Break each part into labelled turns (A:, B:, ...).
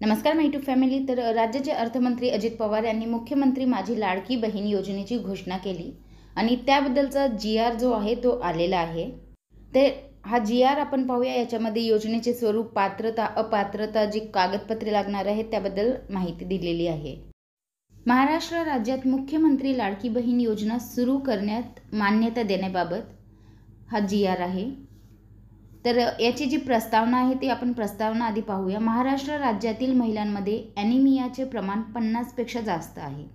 A: नमस्कार माय to family तर राज्याचे अर्थमंत्री अजित पवार यांनी मुख्यमंत्री माझी लाडकी बहीण योजनेची घोषणा केली. आणि त्याबद्दलचा जी आर जो आहे तो आलेला आहे. ते हा जी आर आपण पाहूया. याच्यामध्ये योजनेचे स्वरूप पात्रता अपात्रता जी कागदपत्रे लागणार आहेत त्याबद्दल माहिती दिलेली आहे. महाराष्ट्र राज्यात मुख्यमंत्री लाडकी बहीण योजना सुरू करण्यात मान्यता देण्याबाबत हा जी आर आहे. तर याची जी प्रस्तावना आहे ती आपण प्रस्तावना आधी पाहूया. महाराष्ट्र राज्यातील महिलांमध्ये ॲनिमियाचे प्रमाण पन्नासपेक्षा जास्त आहे.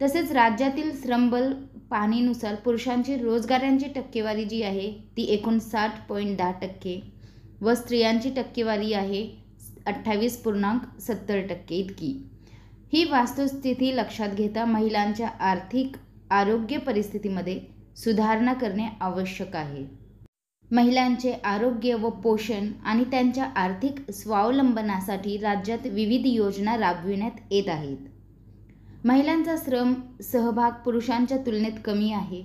A: तसेच राज्यातील श्रमबल पाहणीनुसार पुरुषांची रोजगारांची टक्केवारी जी आहे ती एकोणसाठ पॉईंट दहा टक्के व स्त्रियांची टक्केवारी आहे अठ्ठावीस पूर्णांक सत्तर टक्के इतकी. ही वास्तुस्थिती लक्षात घेता महिलांच्या आर्थिक आरोग्य परिस्थितीमध्ये सुधारणा करणे आवश्यक आहे. महिलांचे आरोग्य व पोषण आणि त्यांच्या आर्थिक स्वावलंबनासाठी राज्यात विविध योजना राबविण्यात येत आहेत. महिलांचा श्रम सहभाग पुरुषांच्या तुलनेत कमी आहे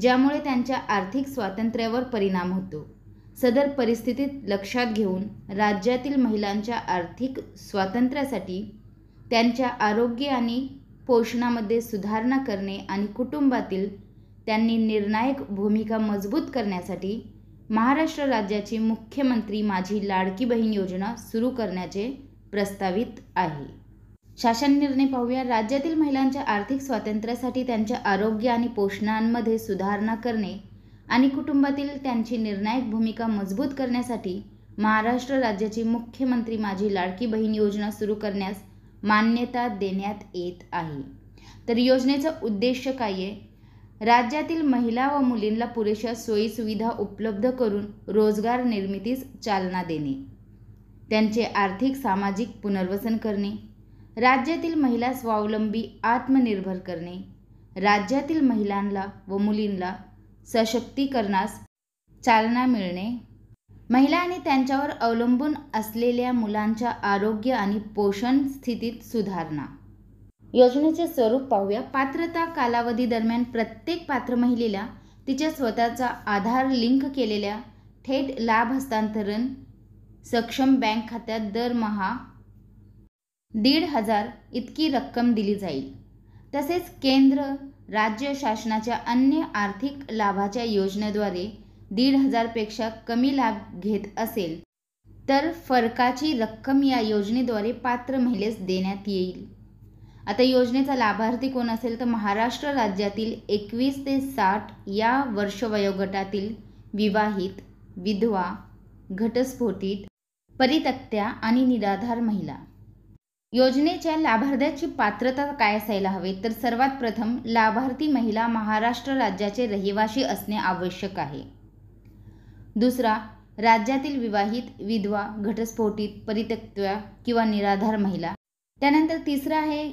A: ज्यामुळे त्यांच्या आर्थिक स्वातंत्र्यावर परिणाम होतो. सदर परिस्थितीत लक्षात घेऊन राज्यातील महिलांच्या आर्थिक स्वातंत्र्यासाठी त्यांच्या आरोग्य आणि पोषणामध्ये सुधारणा करणे आणि कुटुंबातील त्यांनी निर्णायक भूमिका मजबूत करण्यासाठी महाराष्ट्र राज्याची मुख्यमंत्री माझी लाडकी बहीण योजना सुरू करण्याचे प्रस्तावित आहे. शासन निर्णय पाहूया. राज्यातील महिलांच्या आर्थिक स्वातंत्र्यासाठी त्यांच्या आरोग्य आणि पोषणांमध्ये सुधारणा करणे आणि कुटुंबातील त्यांची निर्णायक भूमिका मजबूत करण्यासाठी महाराष्ट्र राज्याची मुख्यमंत्री माझी लाडकी बहीण योजना सुरू करण्यास मान्यता देण्यात येत आहे. तर योजनेचा उद्देश काय आहे? राज्यातील महिला व मुलींना पुरेशा सोयीसुविधा उपलब्ध करून रोजगार निर्मितीस चालना देणे. त्यांचे आर्थिक सामाजिक पुनर्वसन करणे. राज्यातील महिला स्वावलंबी आत्मनिर्भर करणे. राज्यातील महिलांना व मुलींना सशक्तीकरणास चालना मिळणे. महिला आणि त्यांच्यावर अवलंबून असलेल्या मुलांच्या आरोग्य आणि पोषण स्थितीत सुधारणा. योजनेचे स्वरूप पाहूया. पात्रता कालावधी दरम्यान प्रत्येक पात्र महिलेला तिच्या स्वतःचा आधार लिंक केलेल्या थेट लाभ हस्तांतरण सक्षम बँक खात्यात दरमहा दीड हजार इतकी रक्कम दिली जाईल. तसेच केंद्र राज्य शासनाच्या अन्य आर्थिक लाभाच्या योजनेद्वारे दीड हजारपेक्षा कमी लाभ घेत असेल तर फरकाची रक्कम या योजनेद्वारे पात्र महिलेस देण्यात येईल. आता योजनेचा लाभार्थी कोण असेल तर महाराष्ट्र राज्यातील एकवीस ते साठ या वर्ष वयोगटातील विवाहित विधवा घटस्फोटित परितक्त्या आणि निराधार महिला. योजनेच्या लाभार्थ्याची पात्रता काय असायला हवे? तर सर्वात प्रथम लाभार्थी महिला महाराष्ट्र राज्याचे रहिवासी असणे आवश्यक आहे. दुसरा राज्यातील विवाहित विधवा घटस्फोटित परित्यक्त्या किंवा निराधार महिला त्यानंतर तिसरं आहे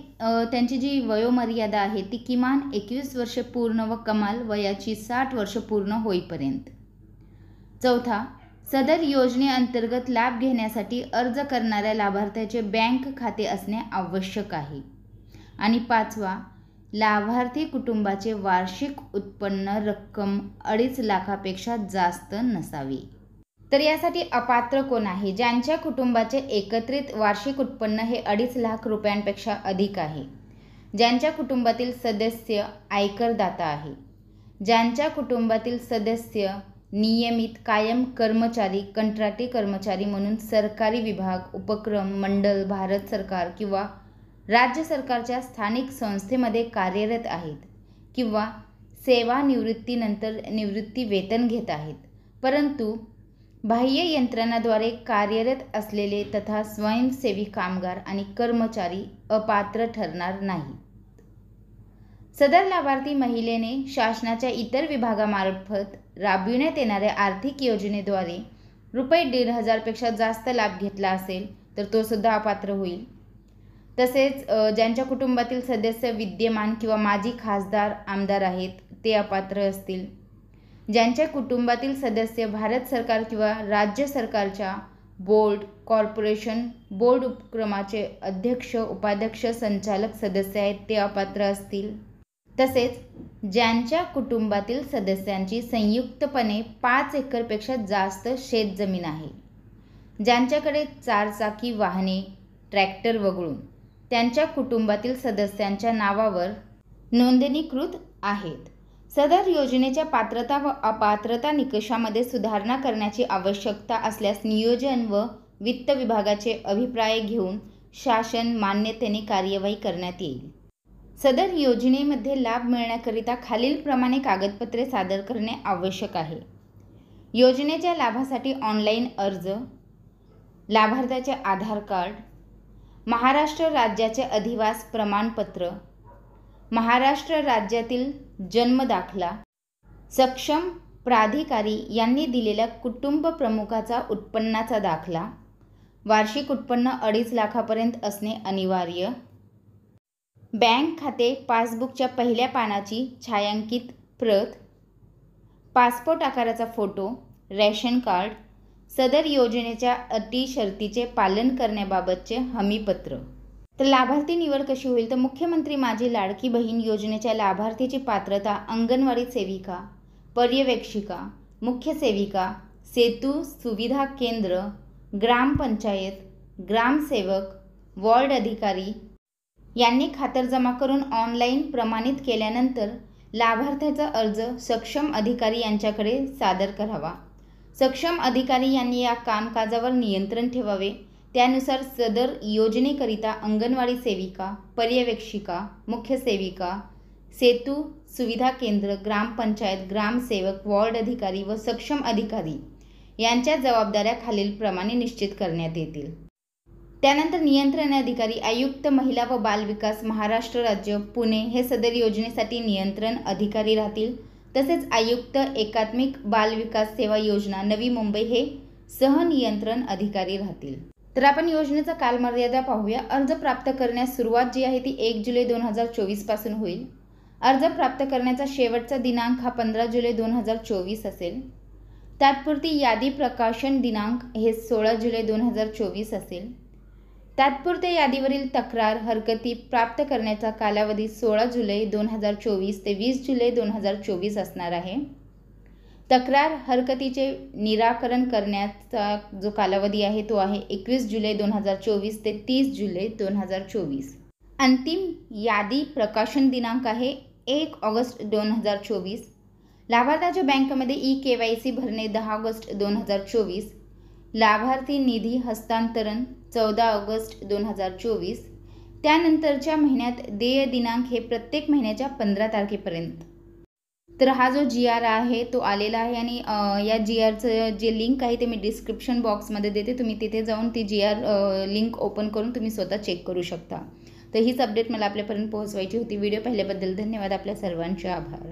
A: त्यांची जी वयोमर्यादा आहे ती किमान एकवीस वर्ष पूर्ण व कमाल वयाची साठ वर्ष पूर्ण होईपर्यंत. चौथा सदर योजनेअंतर्गत लाभ घेण्यासाठी अर्ज करणाऱ्या लाभार्थ्याचे बँक खाते असणे आवश्यक आहे. आणि पाचवा लाभार्थी कुटुंबाचे वार्षिक उत्पन्न रक्कम अडीच लाखापेक्षा जास्त नसावी. तर यासाठी अपात्र कोण आहे? ज्यांच्या कुटुंबाचे एकत्रित वार्षिक उत्पन्न हे अडीच लाख रुपयांपेक्षा अधिक आहे. ज्यांच्या कुटुंबातील सदस्य आयकरदाता आहे. ज्यांच्या कुटुंबातील सदस्य नियमित कायम कर्मचारी कंत्राटी कर्मचारी म्हणून सरकारी विभाग उपक्रम मंडल भारत सरकार किंवा राज्य सरकारच्या स्थानिक संस्थेमध्ये कार्यरत आहेत किंवा सेवानिवृत्तीनंतर निवृत्ती वेतन घेत आहेत. परंतु बाह्य यंत्रणाद्वारे कार्यरत असलेले तथा स्वयंसेवी कामगार आणि कर्मचारी अपात्र ठरणार नाही सदर लाभार्थी महिलेने शासनाच्या इतर विभागामार्फत राबविण्यात येणाऱ्या आर्थिक योजनेद्वारे रुपये दीड हजारपेक्षा जास्त लाभ घेतला असेल तर तो सुद्धा अपात्र होईल. तसेच ज्यांच्या कुटुंबातील सदस्य विद्यमान किंवा माजी खासदार आमदार आहेत ते अपात्र असतील. ज्यांच्या कुटुंबातील सदस्य भारत सरकार किंवा राज्य सरकारच्या बोर्ड कॉर्पोरेशन बोर्ड उपक्रमाचे अध्यक्ष उपाध्यक्ष संचालक सदस्य आहेत ते अपात्र असतील. तसेच ज्यांच्या कुटुंबातील सदस्यांची संयुक्तपणे पाच एकरपेक्षा जास्त शेतजमीन आहे. ज्यांच्याकडे चारचाकी वाहने ट्रॅक्टर वगळून त्यांच्या कुटुंबातील सदस्यांच्या नावावर नोंदणीकृत आहेत. सदर योजनेच्या पात्रता व अपात्रता निकषामध्ये सुधारणा करण्याची आवश्यकता असल्यास नियोजन व वित्त विभागाचे अभिप्राय घेऊन शासन मान्यतेने कार्यवाही करण्यात येईल. सदर योजनेमध्ये लाभ मिळण्याकरिता खालीलप्रमाणे कागदपत्रे सादर करणे आवश्यक आहे. योजनेच्या लाभासाठी ऑनलाईन अर्ज लाभार्थ्याचे आधार कार्ड महाराष्ट्र राज्याचे अधिवास प्रमाणपत्र महाराष्ट्र राज्यातील जन्मदाखला. सक्षम प्राधिकारी यांनी दिलेल्या कुटुंब प्रमुखाचा उत्पन्नाचा दाखला. वार्षिक उत्पन्न अडीच लाखापर्यंत असणे अनिवार्य. बँक खाते पासबुकच्या पहिल्या पानाची छायांकित प्रत. पासपोर्ट आकाराचा फोटो रेशन कार्ड. सदर योजनेच्या अटी शर्तीचे पालन करण्याबाबतचे हमीपत्र. तर लाभार्थी निवड कशी होईल? तर मुख्यमंत्री माझी लाडकी बहीण योजनेच्या लाभार्थीची पात्रता अंगणवाडी सेविका पर्यवेक्षिका मुख्य सेविका सेतू सुविधा केंद्र ग्रामपंचायत ग्रामसेवक वॉर्ड अधिकारी यांनी खातरजमा करून ऑनलाईन प्रमाणित केल्यानंतर लाभार्थ्याचा अर्ज सक्षम अधिकारी यांच्याकडे सादर करावा. सक्षम अधिकारी यांनी या कामकाजावर नियंत्रण ठेवावे. त्यानुसार सदर योजनेकरिता अंगणवाडी सेविका पर्यवेक्षिका मुख्य सेविका सेतू सुविधा केंद्र ग्रामपंचायत ग्रामसेवक वॉर्ड अधिकारी व सक्षम अधिकारी यांच्या जबाबदाऱ्या खालीलप्रमाणे निश्चित करण्यात येतील. त्यानंतर नियंत्रण अधिकारी आयुक्त महिला व बालविकास महाराष्ट्र राज्य पुणे हे सदर योजनेसाठी नियंत्रण अधिकारी राहतील. तसेच आयुक्त एकात्मिक बालविकास सेवा योजना नवी मुंबई हे सहनियंत्रण अधिकारी राहतील. तर आपण योजनेचा कालमर्यादा पाहूया. अर्ज प्राप्त करण्यास सुरुवात जी आहे ती एक जुलै दोन हजार चोवीसपासून होईल. अर्ज प्राप्त करण्याचा शेवटचा दिनांक हा पंधरा जुलै दोन हजार चोवीस असेल. तात्पुरती यादी प्रकाशन दिनांक हे सोळा जुलै दोन हजार चोवीस असेल. तात्पुरत्या यादीवरील तक्रार हरकती प्राप्त करण्याचा कालावधी सोळा जुलै दोन हजार चोवीस ते वीस जुलै दोन हजार चोवीस असणार आहे. तक्रार हरकतीचे निराकरण करण्याचा जो कालावधी आहे तो आहे एकवीस जुलै दोन हजार चोवीस ते तीस जुलै दोन हजार चोवीस. अंतिम यादी प्रकाशन दिनांक आहे एक ऑगस्ट दोन हजार चोवीस. लाभार्थ्याच्या बँकेमध्ये ई के वाय सी भरणे दहा ऑगस्ट दोन हजार चोवीस. लाभार्थी निधी हस्तांतरण चौदा ऑगस्ट दोन हजार चोवीस. त्यानंतरच्या महिन्यात देय दिनांक हे प्रत्येक महिन्याच्या पंधरा तारखेपर्यंत. तर हा जो जी आर आहे तो आलेला आहे आणि या जी आरचं जे लिंक आहे ते मी डिस्क्रिप्शन बॉक्समध्ये देते. तुम्ही तिथे जाऊन ती जी आर लिंक ओपन करून तुम्ही स्वतः चेक करू शकता. तर हीच अपडेट मला आपल्यापर्यंत पोहोचवायची होती. व्हिडिओ पाहिल्याबद्दल धन्यवाद. आपल्या सर्वांचे आभार.